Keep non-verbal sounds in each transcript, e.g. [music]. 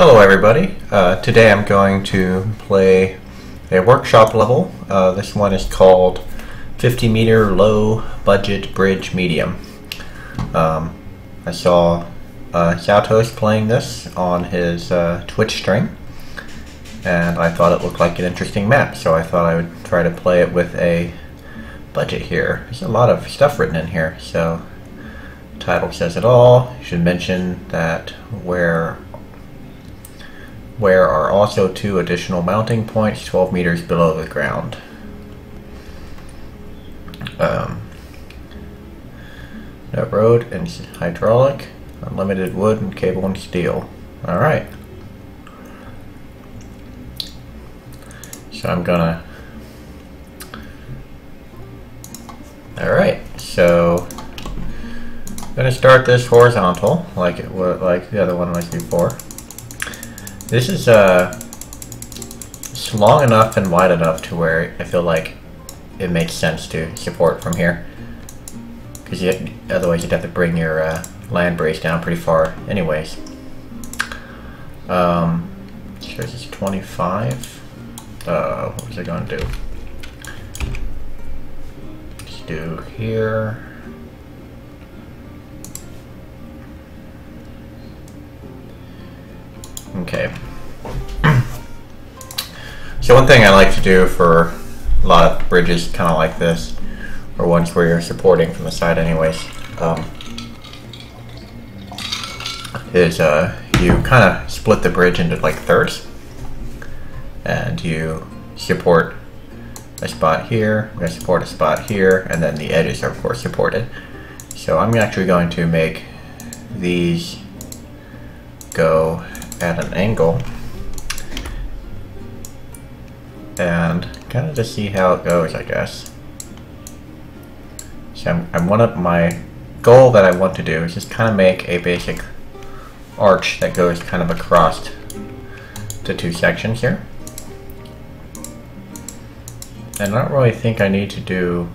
Hello everybody. Uh, today I'm going to play a workshop level. Uh, this one is called 50 meter low budget bridge medium. Um, I saw uh, Xatos playing this on his uh, Twitch stream and I thought it looked like an interesting map so I thought I would try to play it with a budget here. There's a lot of stuff written in here so title says it all. You should mention that where where are also two additional mounting points 12 meters below the ground. Um, road and hydraulic, unlimited wood and cable and steel. Alright. So I'm gonna... Alright, so... I'm gonna start this horizontal, like it like the other one was before. This is uh, it's long enough and wide enough to where I feel like it makes sense to support from here. Because otherwise you'd have to bring your uh, land brace down pretty far anyways. Um, sure this is 25. Uh, what was I going to do? Let's do here. Okay. [clears throat] so one thing I like to do for a lot of bridges kind of like this, or ones where you're supporting from the side anyways, um, is uh, you kind of split the bridge into like thirds. And you support a spot here, to support a spot here, and then the edges are of course supported. So I'm actually going to make these go at an angle. And kind of just see how it goes I guess. So I'm, I'm one of my goal that I want to do is just kind of make a basic arch that goes kind of across the two sections here. And I don't really think I need to do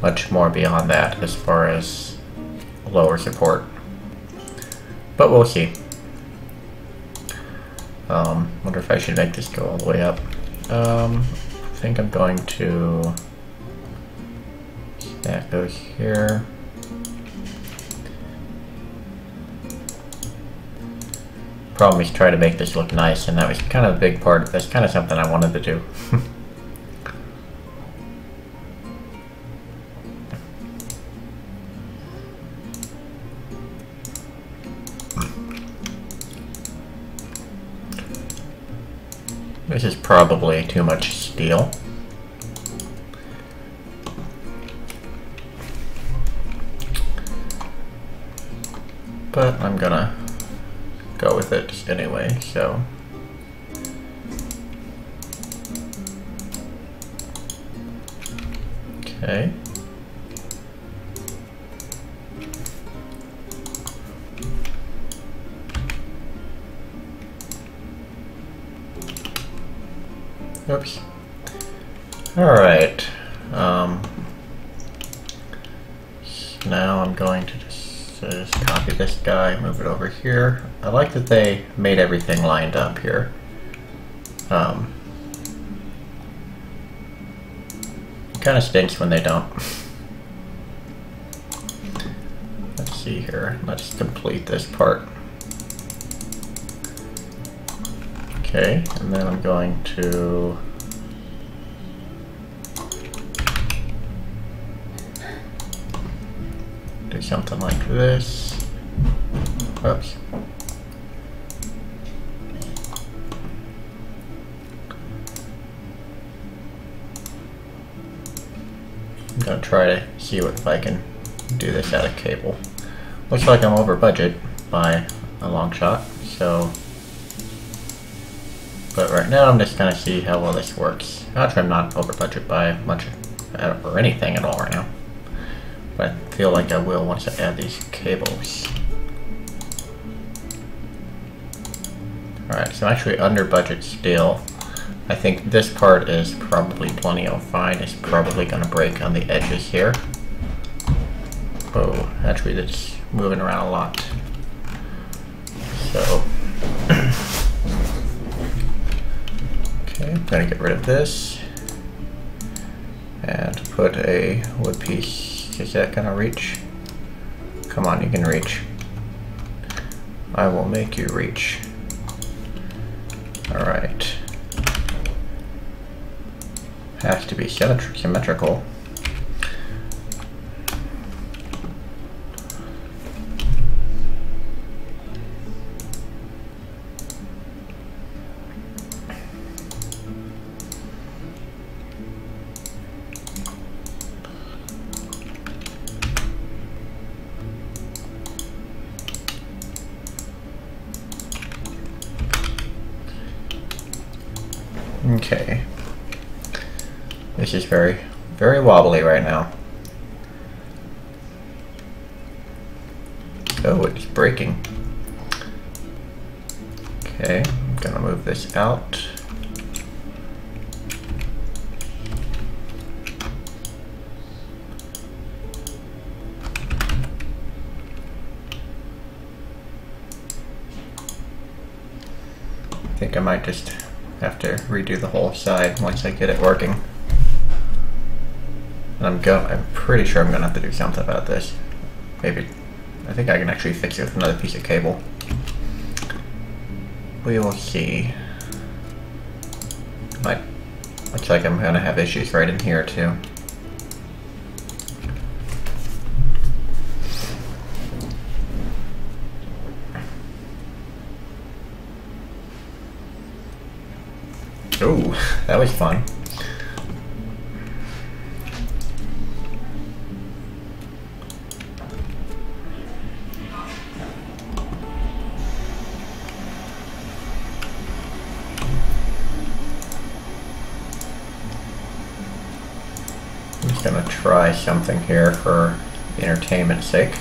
much more beyond that as far as lower support but we'll see. Um, wonder if I should make this go all the way up. Um, I think I'm going to... That goes here. Problem is try to make this look nice, and that was kind of a big part. That's kind of something I wanted to do. [laughs] This is probably too much steel. But I'm gonna go with it anyway, so... Okay. Oops. Alright. Um, now I'm going to just, just copy this guy, move it over here. I like that they made everything lined up here. Um, kind of stinks when they don't. [laughs] Let's see here. Let's complete this part. Okay, and then I'm going to do something like this. Oops. I'm gonna try to see if I can do this out of cable. Looks like I'm over budget by a long shot, so but right now I'm just gonna see how well this works. Actually I'm not over budget by much uh, or anything at all right now. But I feel like I will once I add these cables. Alright, so I'm actually under budget still. I think this part is probably plenty of fine. It's probably gonna break on the edges here. Oh, actually that's moving around a lot. Gonna get rid of this and put a wood piece. Is that gonna reach? Come on, you can reach. I will make you reach. Alright. Has to be symmetri symmetrical. Okay. This is very, very wobbly right now. Oh, it's breaking. Okay, I'm gonna move this out. I think I might just have to redo the whole side once I get it working. And I'm go I'm pretty sure I'm gonna have to do something about this. Maybe I think I can actually fix it with another piece of cable. We will see. Might looks like I'm gonna have issues right in here too. Ooh, that was fun. I'm just gonna try something here for entertainment's sake.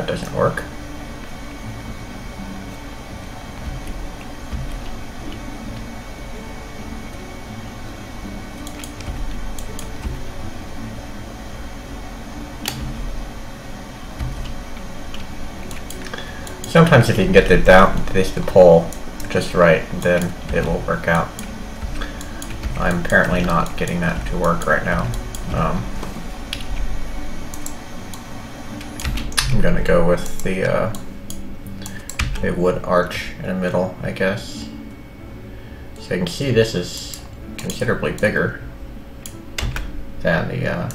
That doesn't work. Sometimes if you can get the down this to pull just right, then it will work out. I'm apparently not getting that to work right now. Um, I'm gonna go with the uh, a wood arch in the middle, I guess. So you can see this is considerably bigger than the uh,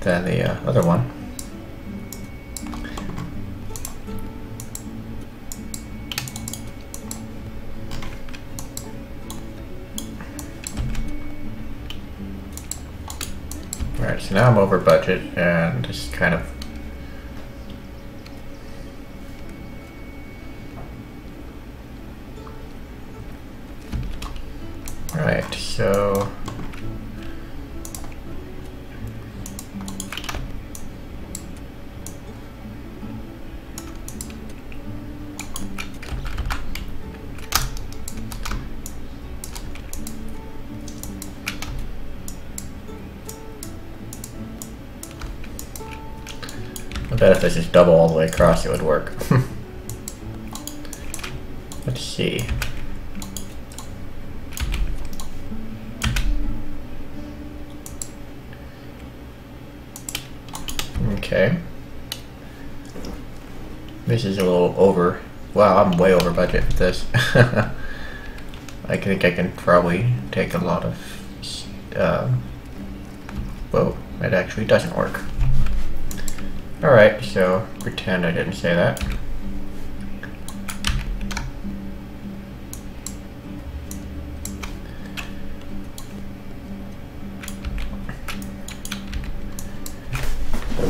than the uh, other one. Alright, so now I'm over budget and just kind of Right, so I bet if this is double all the way across, it would work. [laughs] Let's see. Okay. This is a little over. Wow, I'm way over budget with this. [laughs] I think I can probably take a lot of... Um, whoa, it actually doesn't work. Alright, so pretend I didn't say that.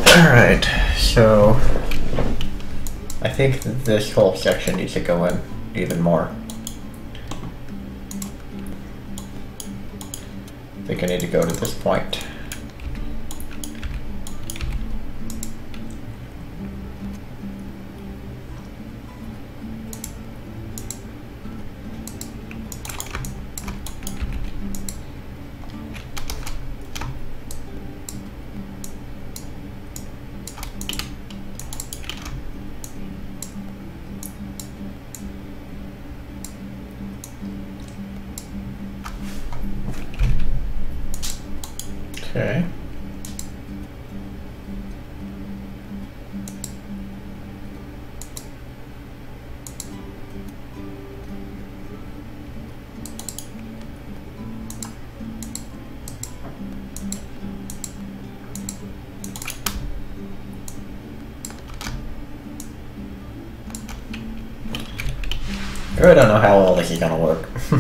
Alright, so I think this whole section needs to go in even more. I think I need to go to this point. I really don't know how well this is gonna work. [laughs]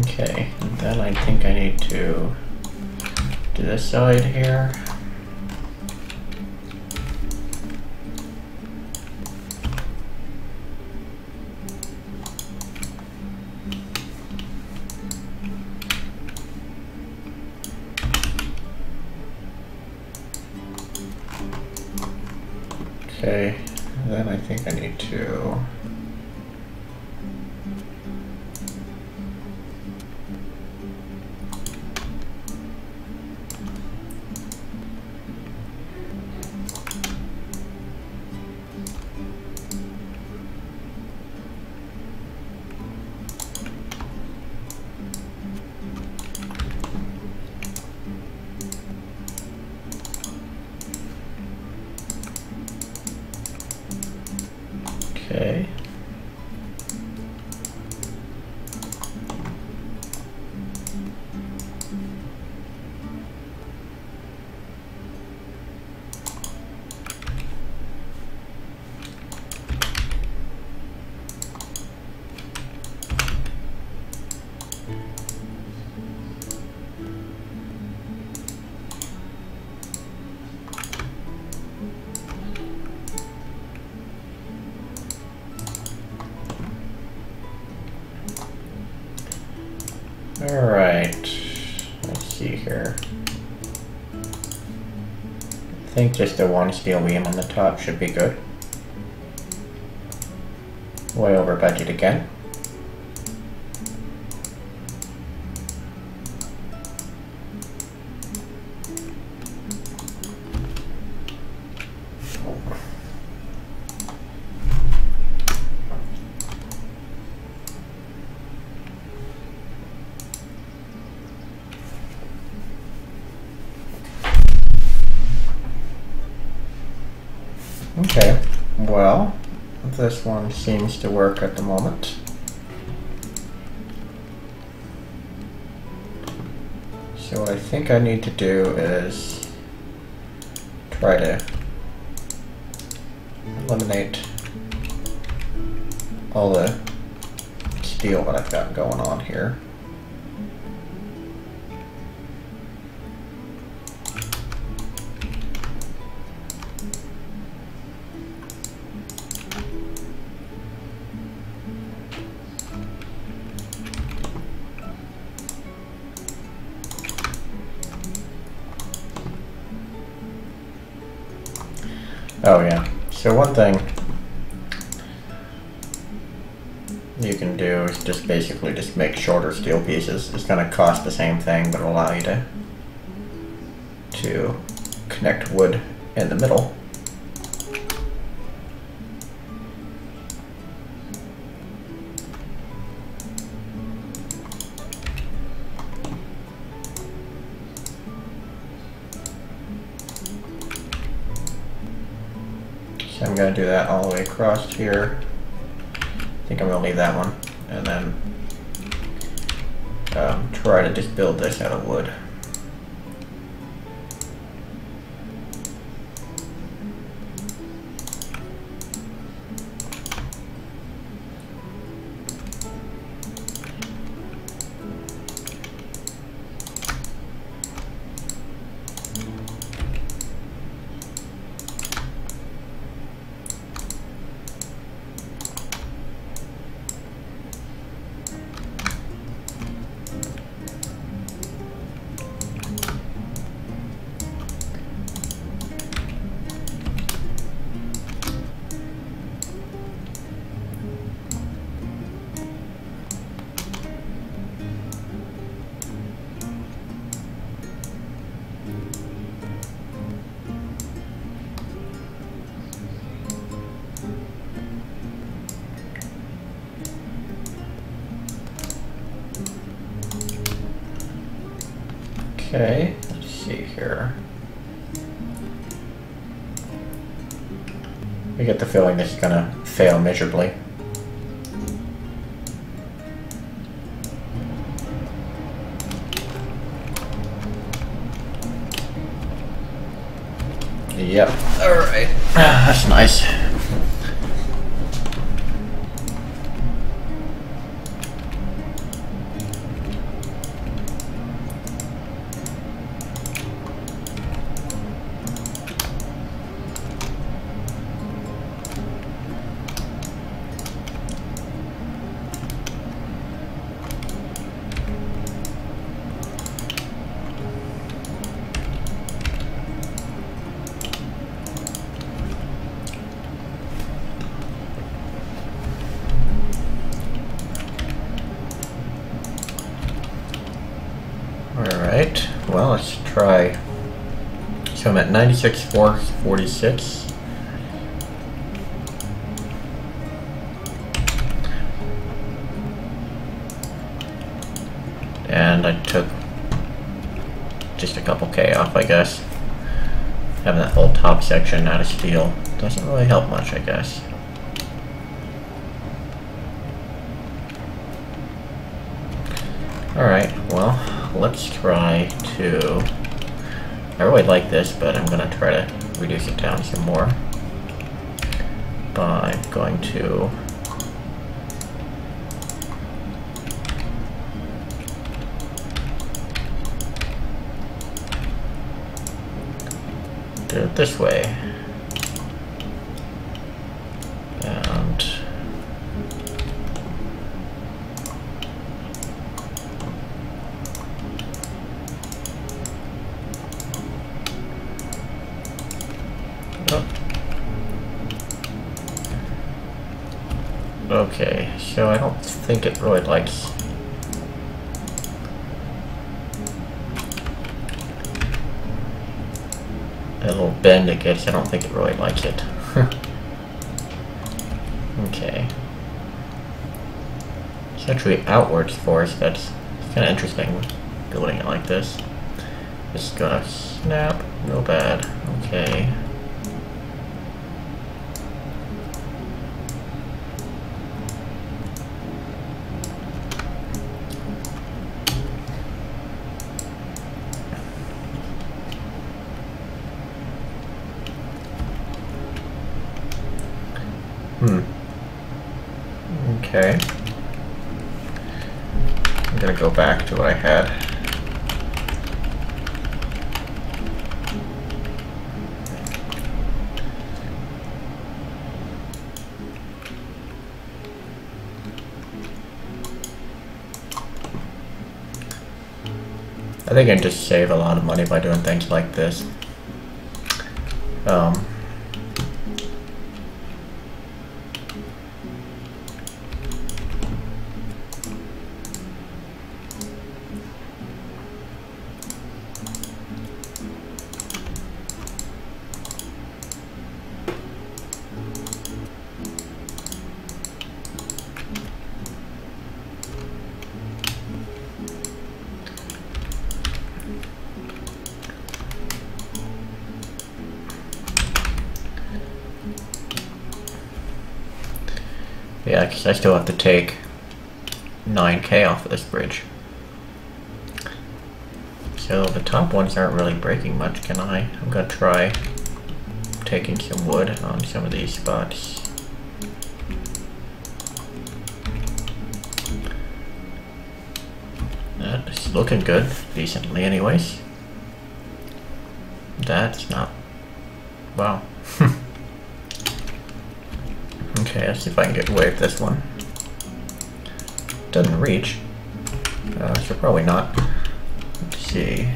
okay, then I think I need to do this side here. Okay, then I think I need to. I think just the one steel beam on the top should be good. Way over budget again. Okay, well, this one seems to work at the moment. So what I think I need to do is try to eliminate all the steel that I've got going on here. One thing you can do is just basically just make shorter steel pieces. It's gonna cost the same thing, but it'll allow you to to going to do that all the way across here. I think I'm going to leave that one. And then um, try to just build this out of wood. Okay, let's see here. I get the feeling this is gonna fail miserably. Yep. Alright. Ah, that's nice. 96, 4, 46. And I took just a couple K off, I guess. Having that whole top section out of steel doesn't really help much, I guess. Alright, well, let's try to I really like this, but I'm gonna try to reduce it down some more by going to do it this way. And Oh. Okay, so I don't think it really likes that little bend it gets, I don't think it really likes it. [laughs] okay. It's actually outwards force, that's kind of interesting, building it like this. Just gonna snap, no bad, okay. Hmm. Okay. I'm gonna go back to what I had. I think I can just save a lot of money by doing things like this. Um, Because I still have to take 9k off of this bridge. So the top ones aren't really breaking much, can I? I'm gonna try taking some wood on some of these spots. That's looking good, decently anyways. That's not... Wow. [laughs] Okay, let's see if I can get away with this one. Doesn't reach. Uh, so probably not. Let's see.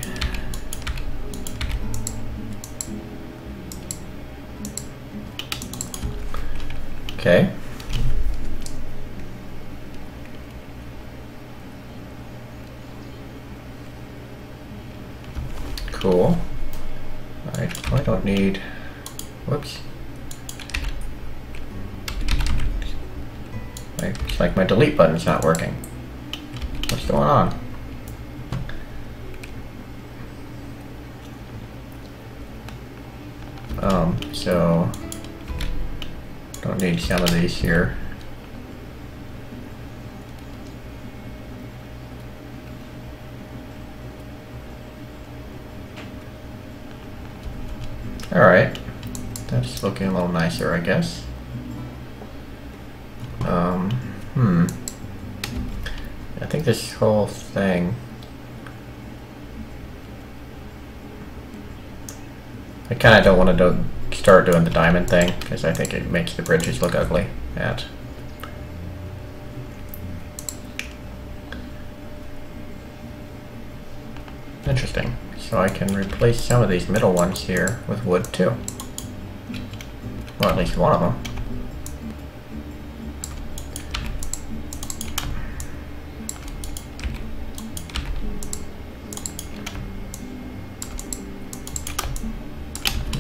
Okay. Cool. I don't need... like my delete button's not working. What's going on? Um, so, don't need some of these here. Alright, that's looking a little nicer I guess. Um, hmm. I think this whole thing I kind of don't want to do, start doing the diamond thing because I think it makes the bridges look ugly. At Interesting. So I can replace some of these middle ones here with wood too. Well, at least one of them.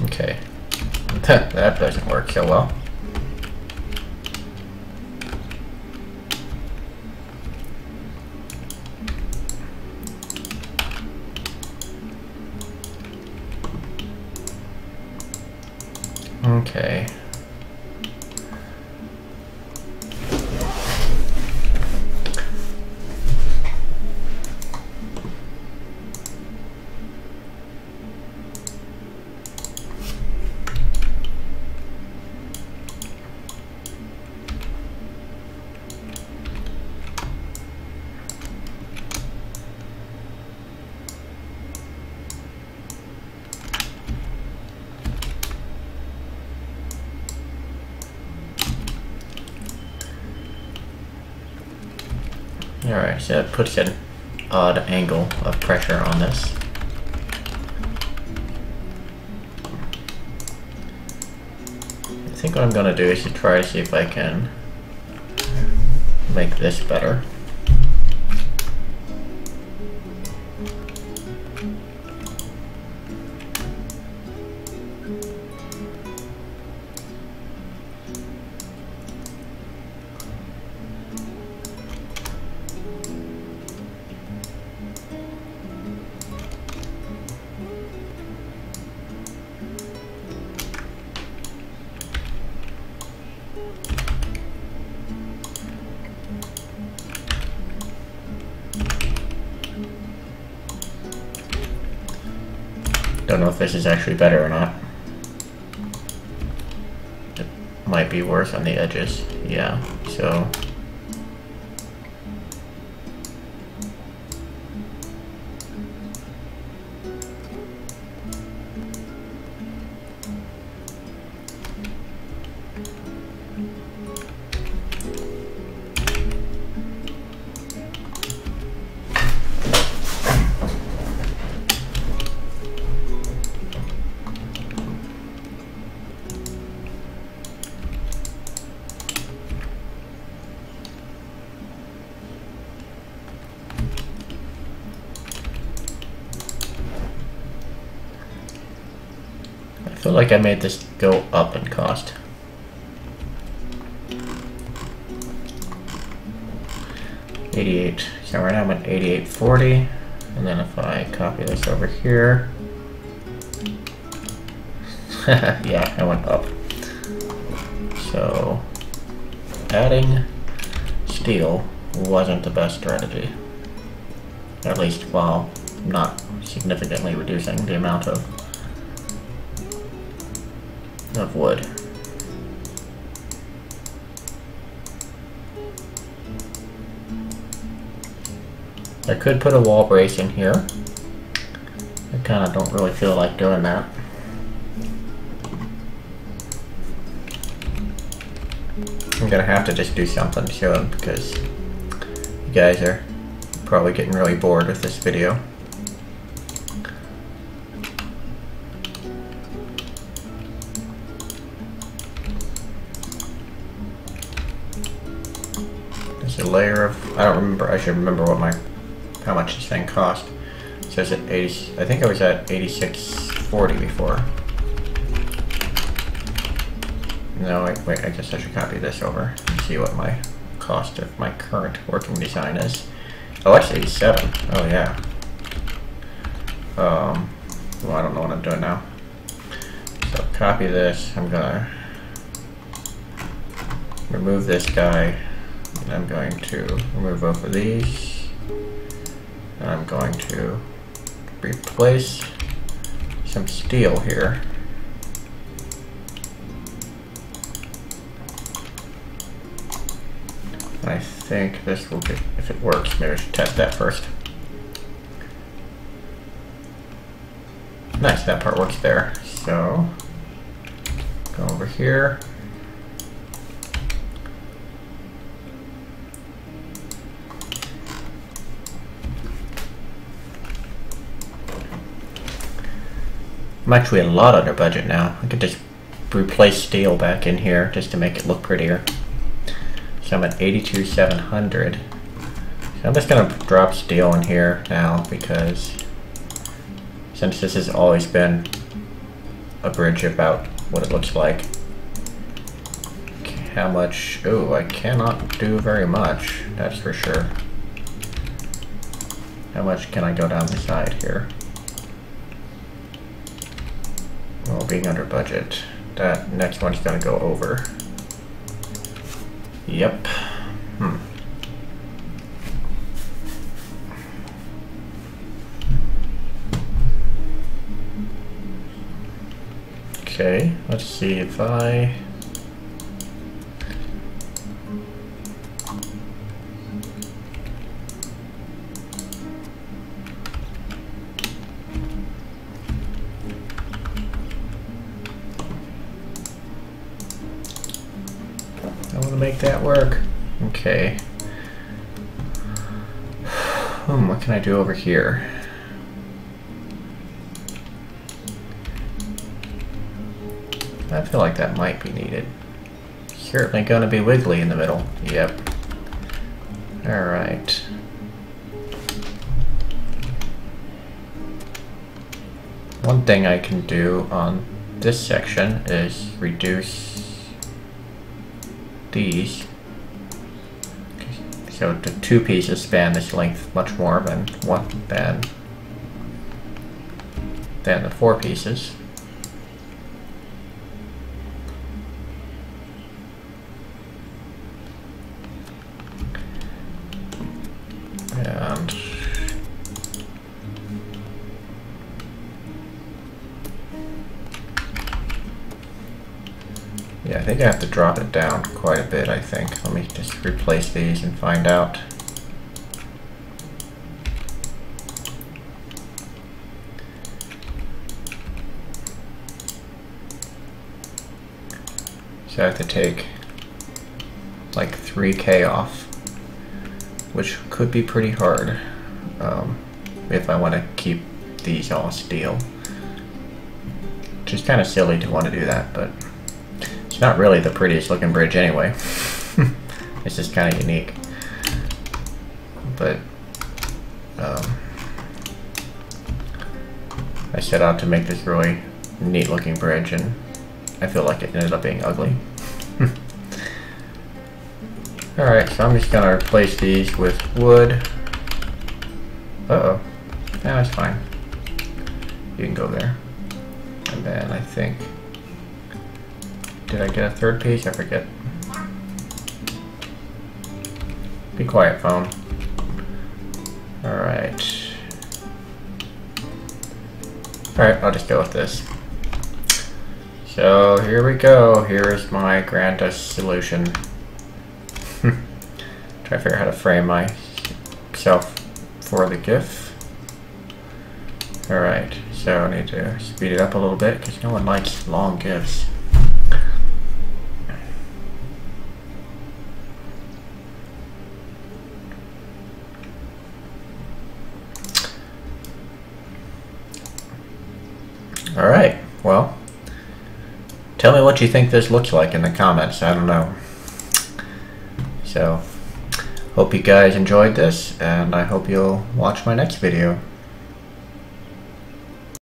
Okay. [laughs] that doesn't work so well. Okay. Alright, so it puts an odd angle of pressure on this. I think what I'm gonna do is to try to see if I can make this better. This is actually better or not. It might be worse on the edges. Yeah, so... like I made this go up in cost. Eighty-eight. So right now I'm at eighty-eight forty, and then if I copy this over here, [laughs] yeah, I went up. So adding steel wasn't the best strategy. At least while not significantly reducing the amount of of wood. I could put a wall brace in here. I kind of don't really feel like doing that. I'm gonna have to just do something soon because you guys are probably getting really bored with this video. I remember what my, how much this thing cost. It says at 80, I think I was at 86.40 before. No, wait, wait, I guess I should copy this over and see what my cost of my current working design is. Oh, that's 87. Oh, yeah. Um, well, I don't know what I'm doing now. So copy this. I'm gonna remove this guy. And I'm going to remove both of these. And I'm going to replace some steel here. I think this will be, if it works, maybe I should test that first. Nice, that part works there. So, go over here. I'm actually a lot under budget now. I could just replace steel back in here just to make it look prettier. So I'm at 82,700. So I'm just gonna drop steel in here now because since this has always been a bridge about what it looks like. How much? Oh, I cannot do very much, that's for sure. How much can I go down the side here? Well, being under budget. That next one's gonna go over. Yep. Hmm. Okay, let's see if I... I Okay. Hmm, what can I do over here? I feel like that might be needed. Certainly gonna be wiggly in the middle. Yep. Alright. One thing I can do on this section is reduce these. So the two pieces span this length much more than one than than the four pieces. Down quite a bit, I think. Let me just replace these and find out. So I have to take like 3k off, which could be pretty hard um, if I want to keep these all steel. Which is kind of silly to want to do that, but it's not really the prettiest looking bridge anyway. [laughs] it's just kind of unique. But um, I set out to make this really neat looking bridge and I feel like it ended up being ugly. [laughs] Alright, so I'm just gonna replace these with wood. Uh-oh. Yeah, that's fine. You can go there. And then I think... Did I get a third piece? I forget. Be quiet, phone. Alright. Alright, I'll just go with this. So here we go. Here is my grandest solution. [laughs] Try to figure out how to frame myself for the GIF. Alright, so I need to speed it up a little bit because no one likes long GIFs. Alright, well, tell me what you think this looks like in the comments. I don't know. So, hope you guys enjoyed this, and I hope you'll watch my next video.